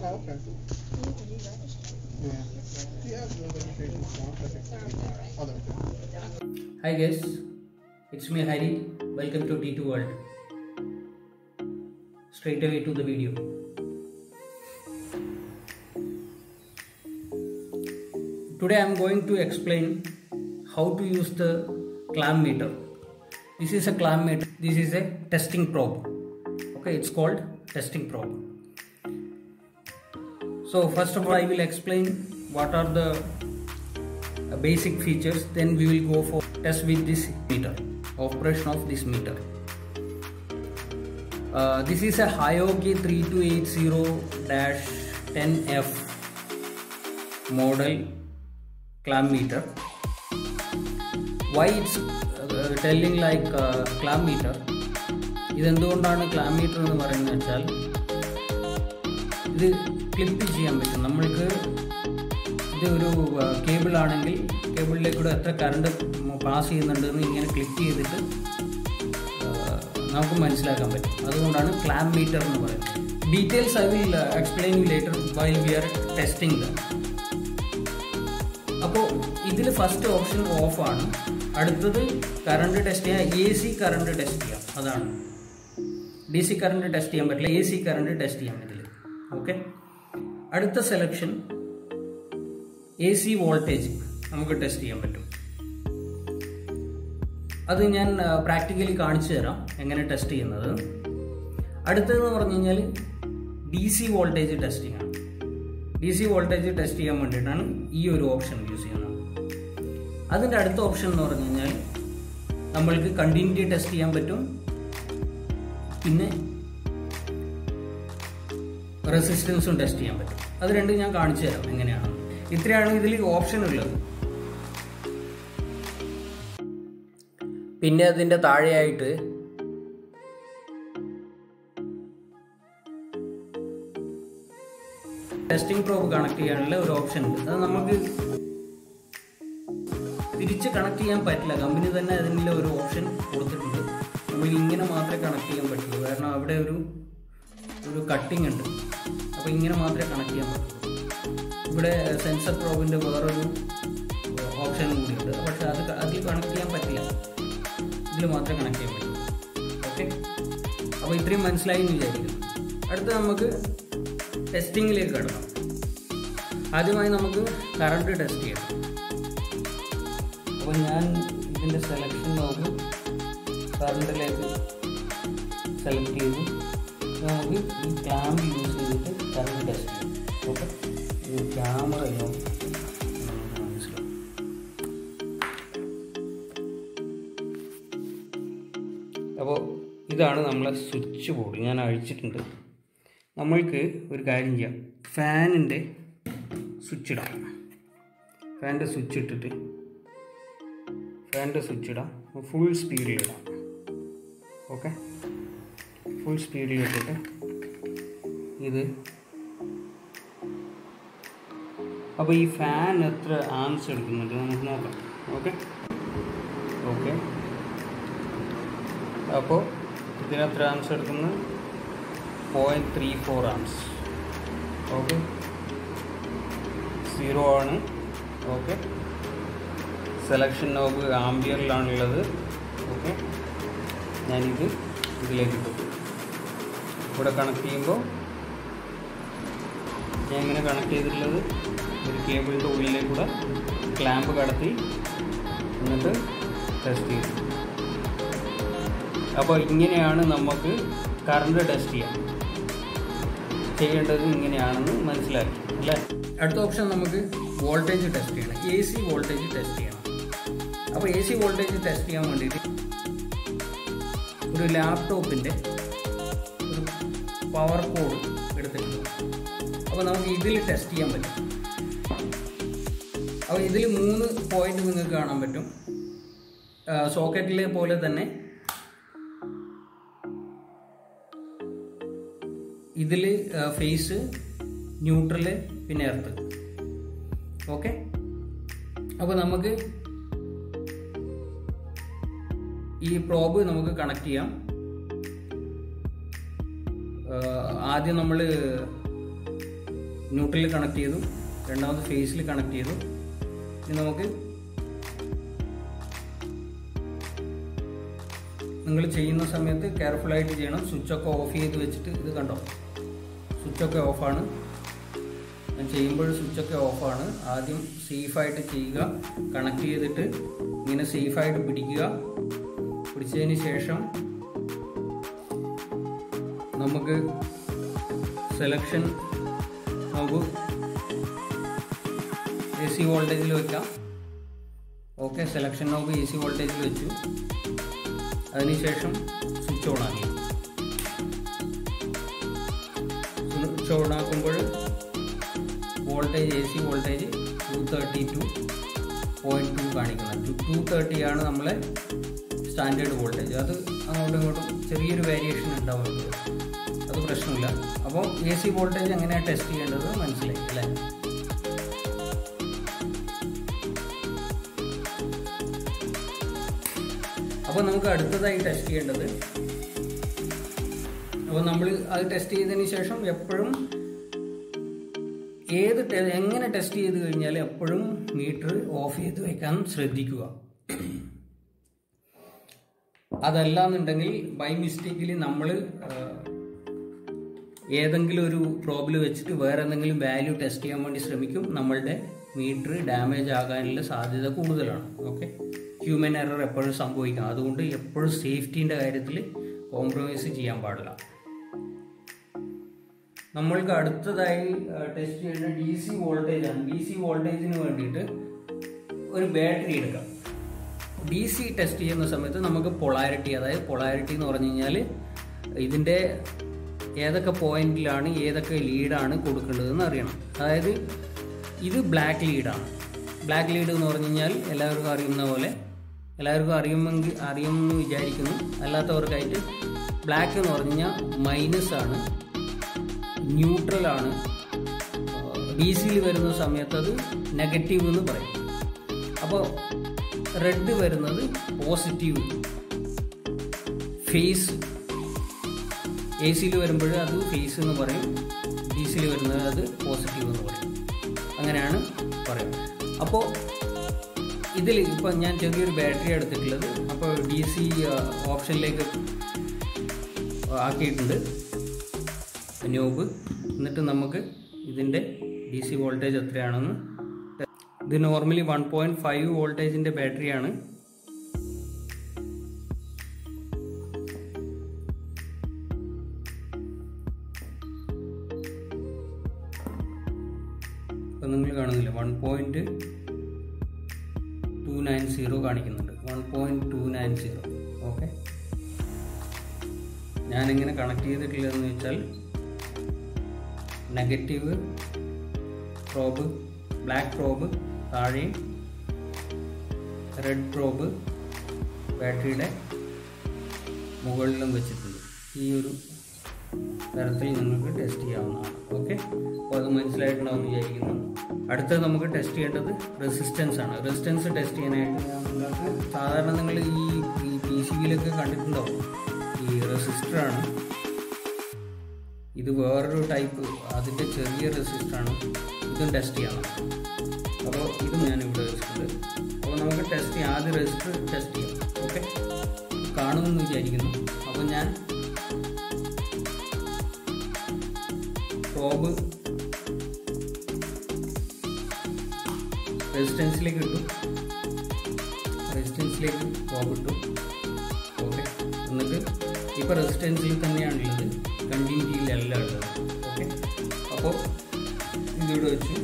Oh, okay. Yeah. Hi guys, it's me Hari. Welcome to D2 World. Straight away to the video. Today I am going to explain how to use the clamp meter. This is a clamp meter. This is a testing probe. Okay, it's called testing probe So first of all, I will explain what are the uh, basic features then we will go for test with this meter operation of this meter uh, this is a Hyogi 3280-10F model clamp meter why it's uh, telling like uh, clamp meter ഇതെന്തുകൊണ്ടാണ് clamp meter എന്ന് പറയുന്നത് വെച്ചാൽ ഇത് clip ചെയ്യാൻ പറ്റും. നമ്മൾക്ക് ഇത് ഒരു കേബിൾ ആണെങ്കിൽ കേബിളിലേക്കൂടെ എത്ര കറണ്ട് പാസ് ചെയ്യുന്നുണ്ടെന്ന് ഇങ്ങനെ ക്ലിക്ക് ചെയ്തിട്ട് നമുക്ക് മനസ്സിലാക്കാൻ പറ്റും. അതുകൊണ്ടാണ് ക്ലാം മീറ്റർ എന്ന് പറയുന്നത്. Details I will explain you later while we are testing the അപ്പോൾ ഇതിൽ ഫസ്റ്റ് ഓപ്ഷൻ ഓഫ് ആണ്. അടുത്തത് കറണ്ട് ടെസ്റ്റ് ചെയ്യാം. എ സി കറണ്ട് ടെസ്റ്റ് ചെയ്യാം. അതാണ്. ഡി സി കറണ്ട് ടെസ്റ്റ് ചെയ്യാൻ പറ്റില്ല. എ സി കറണ്ട് ടെസ്റ്റ് ചെയ്യാം ഇതിൽ ഓക്കെ അടുത്ത സെലക്ഷൻ എ സി വോൾട്ടേജ് നമുക്ക് ടെസ്റ്റ് ചെയ്യാൻ പറ്റും. അത് ഞാൻ പ്രാക്ടിക്കലി കാണിച്ചു തരാം എങ്ങനെ ടെസ്റ്റ് ചെയ്യുന്നത്. അടുത്തതെന്ന് പറഞ്ഞു കഴിഞ്ഞാൽ ഡി സി വോൾട്ടേജ് ടെസ്റ്റിംഗ് ആണ് ഡി സി വോൾട്ടേജ് ടെസ്റ്റ് ചെയ്യാൻ വേണ്ടിയിട്ടാണ് ഈ ഒരു ഓപ്ഷൻ യൂസ് ചെയ്യുന്നത്. അതിന്റെ അടുത്ത ഓപ്ഷൻ എന്ന് പറഞ്ഞു കഴിഞ്ഞാൽ നമ്മൾക്ക് കണ്ടിന്യൂറ്റി ടെസ്റ്റ് ചെയ്യാൻ പറ്റും. പിന്നെ റെസിസ്റ്റൻസും ടെസ്റ്റ് ചെയ്യാൻ പറ്റും. അത് രണ്ടും ഞാൻ കാണിച്ചു തരാം. എങ്ങനെയാണ്? ഇത്രയാണ് ഇതിൽ ഓപ്ഷൻ ഉള്ളത്. പിന്നെ അതിന്റെ താഴെയായിട്ട് ടെസ്റ്റിംഗ് പ്രോബ് കണക്ട് ചെയ്യാനുള്ള ഒരു ഓപ്ഷൻ ഉണ്ട്. അത് നമുക്ക് തിരിച്ച് കണക്ട് ചെയ്യാൻ പറ്റില്ല. കമ്പനി തന്നെ അതിനുള്ള ഒരു ഓപ്ഷൻ കൊടുത്തിട്ടുണ്ട്. നമുക്ക് ഇങ്ങനെ മാത്രമേ കണക്ട് ചെയ്യാൻ പറ്റുള്ളൂ. കാരണം അവിടെ ഒരു ഒരു കട്ടിങ് ഉണ്ട്. അപ്പോൾ ഇങ്ങനെ മാത്രമേ കണക്ട് ചെയ്യാൻ പറ്റുള്ളൂ ഇവിടെ സെൻസർ പ്രോബിന്റെ വേറൊരു ഓപ്ഷൻ കൂടിയുണ്ട്. പക്ഷെ അത് അതിൽ കണക്ട് ചെയ്യാൻ പറ്റില്ല. ഇതിൽ മാത്രമേ കണക്ട് ചെയ്യാൻ പറ്റുള്ളൂ ഓക്കെ അപ്പോൾ ഇത്രയും മനസ്സിലായി എന്ന് വിചാരിക്കുന്നു. അടുത്ത നമുക്ക് ടെസ്റ്റിങ്ങിലേക്ക് കടക്കാം. ആദ്യമായി നമുക്ക് കറണ്ട് ടെസ്റ്റ് ചെയ്യാം. അപ്പോൾ ഞാൻ ഇതിന്റെ സെലക്ഷൻ നോക്കും. കറണ്ടിലേക്ക് സെലക്ട് ചെയ്തു. നമുക്ക് ഈ ക്ലാമ്പ് യൂസ് ചെയ്തിട്ട് ടെസ്റ്റ് ചെയ്യാം. ഓക്കെ? ക്യാമറ അപ്പോൾ ഇതാണ് നമ്മളെ സ്വിച്ച് ബോർഡ് ഞാൻ അഴിച്ചിട്ടുണ്ട്. നമ്മൾക്ക് ഒരു കാര്യം ചെയ്യാം. ഫാനിന്റെ സ്വിച്ച് ഇടാം. ഫാനിന്റെ സ്വിച്ച് ഇട്ടിട്ട് ഫാനിന്റെ സ്വിച്ച് ഇടാം. ഫുൾ സ്പീഡിൽ ഇടാം. ഓക്കെ? ഫുൾ സ്പീഡിൽ ഇട്ടിട്ട് ഇത്. അപ്പോൾ ഈ ഫാൻ എത്ര ആംസ് എടുക്കുന്നുണ്ട്? നമുക്ക് നോക്കാം. ഓക്കെ ഓക്കെ അപ്പോൾ ഇതിന് എത്ര ആംസ് എടുക്കുന്നു? Point three four amps okay zero ആണ്. ഓക്കെ സെലക്ഷൻ നോബ് ആംബിയറിലാണുള്ളത് ഓക്കെ ഞാനിത് ഇതിലേക്ക് ഇട്ടു ഇവിടെ കണക്ട് ചെയ്യുമ്പോൾ ഞാൻ ഇങ്ങനെ കണക്ട് ചെയ്തിട്ടുള്ളത് ഒരു കേബിളിന്റെ ഉള്ളിലേക്കൂടെ ക്ലാമ്പ് കടത്തി എന്നിട്ട് ടെസ്റ്റ് ചെയ്തു. അപ്പോൾ ഇങ്ങനെയാണ് നമുക്ക് കറണ്ട് ടെസ്റ്റ് ചെയ്യാം. ചെയ്യേണ്ടത് ഇങ്ങനെയാണെന്ന് മനസ്സിലാക്കി അല്ലേ? അടുത്ത ഓപ്ഷൻ നമുക്ക് വോൾട്ടേജ് ടെസ്റ്റ് ചെയ്യണം. എ സി വോൾട്ടേജ് ടെസ്റ്റ് ചെയ്യണം. അപ്പോൾ എ സി വോൾട്ടേജ് ടെസ്റ്റ് ചെയ്യാൻ വേണ്ടിയിട്ട് ഒരു ലാപ്ടോപ്പിന്റെ പവർ കോഡ് എടുത്തിട്ടുണ്ട്. അപ്പോൾ നമുക്ക് ഇതിൽ ടെസ്റ്റ് ചെയ്യാൻ പറ്റും. അപ്പോൾ ഇതിൽ മൂന്ന് പോയിന്റ് നിങ്ങൾക്ക് കാണാൻ പറ്റും. സോക്കറ്റിലെ പോലെ തന്നെ ഇതിൽ ഫേസ് ന്യൂട്രൽ പിന്നെ എർത്ത് ഓക്കെ അപ്പോൾ നമുക്ക് ഈ പ്രോബ് നമുക്ക് കണക്ട് ചെയ്യാം. ആദ്യം നമ്മൾ ന്യൂട്രലിൽ കണക്ട് ചെയ്തു. രണ്ടാമത് ഫേസിൽ കണക്ട് ചെയ്തു. ഇനി നമുക്ക് നിങ്ങൾ ചെയ്യുന്ന സമയത്ത് കെയർഫുള്ളായിട്ട് ചെയ്യണം. സ്വിച്ചൊക്കെ ഓഫ് ചെയ്ത് വെച്ചിട്ട് ഇത് കണ്ടോ? സ്വിച്ച് സ്വിച്ചൊക്കെ ഓഫാണ് ഞാൻ ചെയ്യുമ്പോൾ സ്വിച്ച് സ്വിച്ചൊക്കെ ഓഫാണ് ആദ്യം സേഫായിട്ട് ചെയ്യുക. കണക്ട് ചെയ്തിട്ട് ഇങ്ങനെ സേഫായിട്ട് പിടിക്കുക. പിടിച്ചതിന് ശേഷം നമുക്ക് സെലക്ഷൻ നോക്കൂ. എ സി വോൾട്ടേജിൽ വെക്കാം. Okay selection knob A C വോൾട്ടേജിൽ വെച്ചു. അതിനുശേഷം സ്വിച്ച് ഓൺ ആക്കി. സ്വിച്ച് ഓൺ ആക്കുമ്പോൾ voltage A C voltage two thirty two point two കാണിക്കുന്നത് ടു തേർട്ടി ആണ് നമ്മളെ സ്റ്റാൻഡേർഡ് വോൾട്ടേജ് അത് അങ്ങോട്ടും ഇങ്ങോട്ടും ചെറിയൊരു വേരിയേഷൻ ഉണ്ടാവുന്നുണ്ട്. അത് പ്രശ്നമില്ല. അപ്പോൾ എ സി വോൾട്ടേജ് എങ്ങനെയാണ് ടെസ്റ്റ് ചെയ്യേണ്ടത് മനസ്സിലായി അല്ലേ? അപ്പോൾ നമുക്ക് അടുത്തതായി ടെസ്റ്റ് ചെയ്യേണ്ടത് അപ്പോൾ നമ്മൾ അത് ടെസ്റ്റ് ചെയ്തതിന് ശേഷം എപ്പോഴും ഏത് എങ്ങനെ ടെസ്റ്റ് ചെയ്ത് കഴിഞ്ഞാൽ എപ്പോഴും മീറ്റർ ഓഫ് ചെയ്ത് വയ്ക്കാൻ ശ്രദ്ധിക്കുക. അതല്ലാന്നുണ്ടെങ്കിൽ ബൈ മിസ്റ്റേക്കിൽ നമ്മൾ ഏതെങ്കിലും ഒരു പ്രോബ്ലം വെച്ചിട്ട് വേറെ എന്തെങ്കിലും വാല്യൂ ടെസ്റ്റ് ചെയ്യാൻ വേണ്ടി ശ്രമിക്കും. നമ്മളുടെ മീറ്റർ ഡാമേജ് ആകാനുള്ള സാധ്യത കൂടുതലാണ്. ഓക്കെ ഹ്യൂമൻ എറർ എപ്പോഴും സംഭവിക്കാം അതുകൊണ്ട് എപ്പോഴും സേഫ്റ്റീന്റെ കാര്യത്തിൽ കോംപ്രമൈസ് ചെയ്യാൻ പാടില്ല. നമ്മൾക്ക് അടുത്തതായി ടെസ്റ്റ് ചെയ്യേണ്ട ഡി സി വോൾട്ടേജാണ് ഡി സി വോൾട്ടേജിന് വേണ്ടിയിട്ട് ഒരു ബാറ്ററി എടുക്കാം. ഡി സി ടെസ്റ്റ് ചെയ്യുന്ന സമയത്ത് നമുക്ക് പൊളാരിറ്റി അതായത് പൊളാരിറ്റി എന്ന് പറഞ്ഞു കഴിഞ്ഞാൽ ഇതിന്റെ ഏതൊക്കെ പോയിന്റിലാണ് ഏതൊക്കെ ലീഡാണ് കൊടുക്കേണ്ടതെന്ന് അറിയണം. അതായത് ഇത് ബ്ലാക്ക് ലീഡാണ് ബ്ലാക്ക് ലീഡ് എന്ന് പറഞ്ഞു കഴിഞ്ഞാൽ എല്ലാവർക്കും അറിയുന്ന പോലെ എല്ലാവർക്കും അറിയുമെങ്കിൽ അറിയുമെന്ന് വിചാരിക്കുന്നു. അല്ലാത്തവർക്കായിട്ട് ബ്ലാക്ക് എന്ന് പറഞ്ഞു കഴിഞ്ഞാൽ മൈനസ് ആണ് ന്യൂട്രൽ ആണ്. ഡി സിയിൽ വരുന്ന സമയത്ത് അത് നെഗറ്റീവ് എന്ന് പറയും. അപ്പോൾ റെഡ് വരുന്നത് പോസിറ്റീവ് ഫേസ് എ സിയിൽ വരുമ്പോൾ അത് ഫേസ് എന്ന് പറയും. ഡി സിയിൽ വരുന്നത് അത് പോസിറ്റീവ് എന്ന് പറയും. അങ്ങനെയാണ് പറയുന്നത്. അപ്പോൾ ഇതിൽ ഇപ്പം ഞാൻ ചെറിയൊരു ബാറ്ററി എടുത്തിട്ടുള്ളത്. അപ്പോൾ ഡി സി ഓപ്ഷനിലേക്ക് ആക്കിയിട്ടുണ്ട്. ന്യൂബ് എന്നിട്ട് നമുക്ക് ഇതിന്റെ ഡി സി വോൾട്ടേജ് എത്രയാണെന്ന് ഇത് നോർമലി വൺ പോയിന്റ് ഫൈവ് വോൾട്ടേജിന്റെ ബാറ്ററിയാണ് ഇപ്പം നിങ്ങൾ കാണുന്നില്ല one point two nine zero കാണിക്കുന്നുണ്ട്. One point two nine zero okay. ഞാനിങ്ങനെ കണക്ട് ചെയ്തിട്ടില്ലെന്ന് വെച്ചാൽ നെഗറ്റീവ് പ്രോബ് ബ്ലാക്ക് പ്രോബ് താഴെയും റെഡ് പ്രോബ് ബാറ്ററിയുടെ മുകളിലും വെച്ചിട്ടുണ്ട്. ഈ ഒരു തരത്തിൽ നിങ്ങൾക്ക് ടെസ്റ്റ് ചെയ്യാവുന്നതാണ്. ഓക്കെ അപ്പോൾ അത് മനസ്സിലായിട്ടുണ്ടാവും വിചാരിക്കുന്നു. അടുത്തത് നമുക്ക് ടെസ്റ്റ് ചെയ്യേണ്ടത് റെസിസ്റ്റൻസ് ആണ്. റെസിസ്റ്റൻസ് ടെസ്റ്റ് ചെയ്യാനായിട്ട് നിങ്ങൾക്ക് സാധാരണ നിങ്ങൾ ഈ പി സി ബിയിലൊക്കെ കണ്ടിട്ടുണ്ടാവും. ഈ റെസിസ്റ്ററാണ് ഇത് വേറൊരു ടൈപ്പ് അതിന്റെ ചെറിയ റെസിസ്റ്ററാണ് ഇതും ടെസ്റ്റ് ചെയ്യണം. അപ്പോൾ ഇതും ഞാൻ ഇവിടെ വെച്ചിട്ടുണ്ട്. അപ്പോൾ നമുക്ക് ടെസ്റ്റ് ചെയ്യാം. ആദ്യം റെസിസ്റ്റർ ടെസ്റ്റ് ചെയ്യാം. ഓക്കെ കാണുമെന്ന് വിചാരിക്കുന്നു. അപ്പോൾ ഞാൻ പ്രോബ് റെസിസ്റ്റൻസിലേക്ക് ഇട്ടു. റെസിസ്റ്റൻസിലേക്ക് പ്രോബ് ഇട്ടു. ഓക്കെ എന്നിട്ട് ഇപ്പോൾ റെസിസ്റ്റൻസിൽ തന്നെയാണുള്ളത്. കണ്ടിന്യൂറ്റിയിലല്ല ഉള്ളത് ഓക്കെ അപ്പോൾ ഇതിവിടെ വെച്ചു.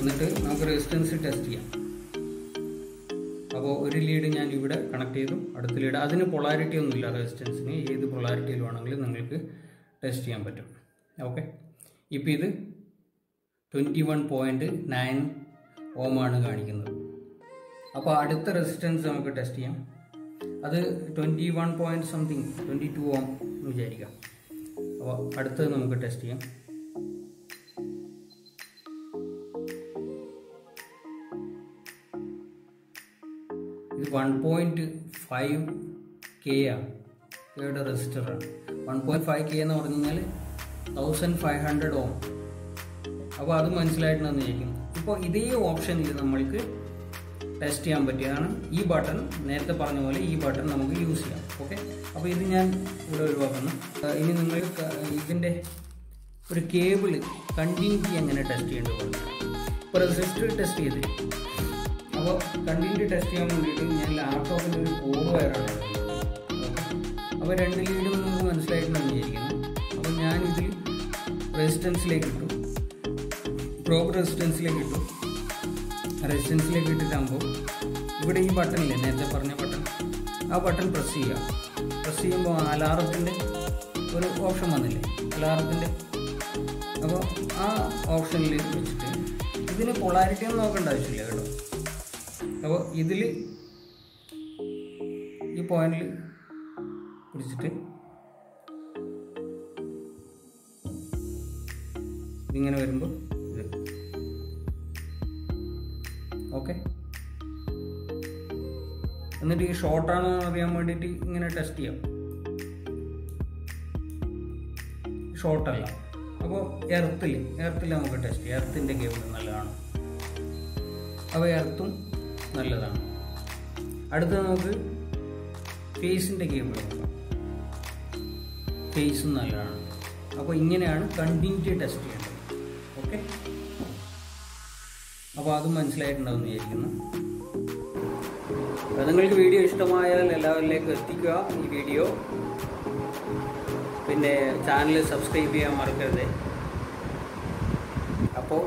എന്നിട്ട് നമുക്ക് റെസിസ്റ്റൻസ് ടെസ്റ്റ് ചെയ്യാം. അപ്പോൾ ഒരു ലീഡ് ഞാൻ ഇവിടെ കണക്ട് ചെയ്തു. അടുത്ത ലീഡ് അതിന് പൊളാരിറ്റി ഒന്നുമില്ല റെസിസ്റ്റൻസിന്. ഏത് പൊളാരിറ്റിയിൽ വേണമെങ്കിലും നിങ്ങൾക്ക് ടെസ്റ്റ് ചെയ്യാൻ പറ്റും. ഓക്കെ? ഇപ്പോൾ ഇത് ട്വന്റി വൺ പോയിന്റ് നയൻ ഓമാണ് കാണിക്കുന്നത്. അപ്പോൾ അടുത്ത റെസിസ്റ്റൻസ് നമുക്ക് ടെസ്റ്റ് ചെയ്യാം. അത് twenty one point something twenty two ohm എന്ന് വിചാരിക്കാം. അപ്പോൾ അടുത്തത് നമുക്ക് ടെസ്റ്റ് ചെയ്യാം. വൺ പോയിന്റ് ഫൈവ് കെ ആണ് കെയുടെ റെസിസ്റ്ററാണ് വൺ പോയിന്റ് ഫൈവ് കെ എന്ന് പറഞ്ഞു കഴിഞ്ഞാൽ തൗസൻഡ് ഫൈവ് ഹൺഡ്രഡ് ഓം. അപ്പോൾ അത് മനസ്സിലായിട്ടുണ്ടെന്ന് ചോദിക്കും ഇപ്പോൾ ഇതേ ഓപ്ഷനിൽ നമ്മൾക്ക് ടെസ്റ്റ് ചെയ്യാൻ പറ്റിയതാണ്. ഈ ബട്ടൺ നേരത്തെ പറഞ്ഞ പോലെ ഈ ബട്ടൺ നമുക്ക് യൂസ് ചെയ്യാം. ഓക്കെ അപ്പോൾ ഇത് ഞാൻ ഇവിടെ ഒഴിവാക്കുന്നു. ഇനി നിങ്ങൾ ഇതിന്റെ ഒരു കേബിൾ കണ്ടിന്യൂറ്റി എങ്ങനെ ടെസ്റ്റ് ചെയ്യേണ്ടത് ഇപ്പോൾ റെസിസ്റ്റർ ടെസ്റ്റ് ചെയ്ത്. അപ്പോൾ കണ്ടിന്യൂ ടെസ്റ്റ് ചെയ്യാൻ വേണ്ടിയിട്ട് ഞാൻ ലാപ്ടോപ്പിന്റെ ഒരു കോഡ് വയറാണ് അപ്പോൾ രണ്ട് ലീഡും നിങ്ങൾക്ക് മനസ്സിലായിട്ടുണ്ടെന്ന് വിചാരിക്കുന്നു അപ്പോൾ ഇതിൽ റെസിസ്റ്റൻസിലേക്ക് ഇട്ടു. പ്രോബ് റെസിസ്റ്റൻസിലേക്ക് ഇട്ടു. റെസിസ്റ്റൻസിലേക്ക് ഇട്ടിട്ടാകുമ്പോൾ ഇവിടെ ഈ ബട്ടണില്ലേ നേരത്തെ പറഞ്ഞ ബട്ടൺ ആ ബട്ടൺ പ്രസ് ചെയ്യുക. പ്രസ് ചെയ്യുമ്പോൾ അലാറത്തിന്റെ ഒരു ഓപ്ഷൻ വന്നില്ലേ അലാറത്തിന്റെ അപ്പോൾ ആ ഓപ്ഷനിൽ വെച്ചിട്ട് ഇതിന് പൊളാരിറ്റി ഒന്നും നോക്കേണ്ട ആവശ്യമില്ല കേട്ടോ. അപ്പോൾ ഇതിൽ ഈ പോയിന്റിൽ പിടിച്ചിട്ട് ഇതിങ്ങനെ വരുമ്പോൾ ഓക്കെ എന്നിട്ട് ഈ ഷോർട്ടാണോ എന്ന് അറിയാൻ വേണ്ടിയിട്ട് ഇങ്ങനെ ടെസ്റ്റ് ചെയ്യാം. ഷോർട്ടല്ല അപ്പോൾ എർത്തിൽ എർത്തിൽ നമുക്ക് ടെസ്റ്റ് ചെയ്യാം. എർത്തിന്റെ കേബിൾ നല്ലതാണ്. അപ്പോൾ എർത്തും നല്ലതാണ്. അടുത്ത നമുക്ക് ഫേസിന്റെ ഗെയിം നോക്കാം. ഫേസും നല്ലതാണ്. അപ്പോൾ ഇങ്ങനെയാണ് കണ്ടിന്യൂ ടെസ്റ്റ് ചെയ്യേണ്ടത്. ഓക്കെ അപ്പോൾ അതും മനസ്സിലായിട്ടുണ്ടാവും വിചാരിക്കുന്നു. അപ്പോൾ നിങ്ങൾക്ക് വീഡിയോ ഇഷ്ടമായാൽ എല്ലാവരിലേക്കും എത്തിക്കുക ഈ വീഡിയോ. പിന്നെ ചാനൽ സബ്സ്ക്രൈബ് ചെയ്യാൻ മറക്കരുത്. അപ്പോൾ